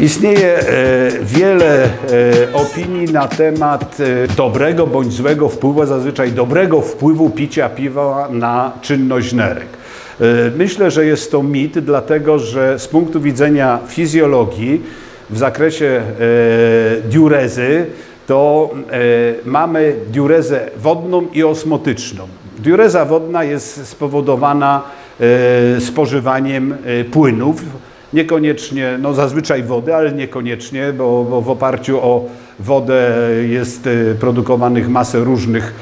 Istnieje e, wiele e, opinii na temat e, dobrego bądź złego wpływu, zazwyczaj dobrego wpływu picia piwa na czynność nerek. Myślę, że jest to mit, dlatego że z punktu widzenia fizjologii w zakresie diurezy to mamy diurezę wodną i osmotyczną. Diureza wodna jest spowodowana spożywaniem płynów, niekoniecznie, no zazwyczaj wody, ale niekoniecznie, bo, bo w oparciu o wodę jest e, produkowanych masę różnych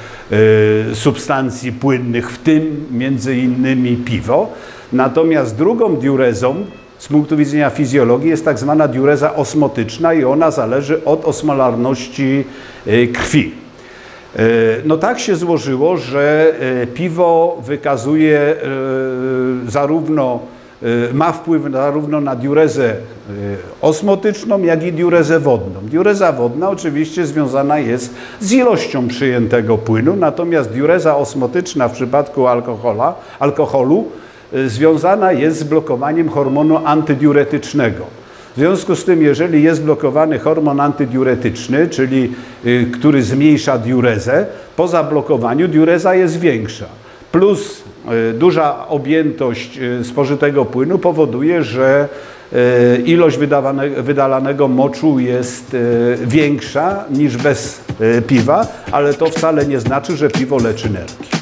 e, substancji płynnych, w tym między innymi piwo. Natomiast drugą diurezą z punktu widzenia fizjologii jest tak zwana diureza osmotyczna i ona zależy od osmolarności e, krwi. No tak się złożyło, że piwo wykazuje zarówno, ma wpływ zarówno na diurezę e, osmotyczną, jak i diurezę wodną. Diureza wodna oczywiście związana jest z ilością przyjętego płynu, natomiast diureza osmotyczna w przypadku alkohola, alkoholu e, związana jest z blokowaniem hormonu antydiuretycznego. W związku z tym, jeżeli jest blokowany hormon antydiuretyczny, czyli y, który zmniejsza diurezę, po zablokowaniu diureza jest większa. Plus y, duża objętość y, spożytego płynu powoduje, że y, ilość wydalanego moczu jest większa niż bez piwa, ale to wcale nie znaczy, że piwo leczy nerki.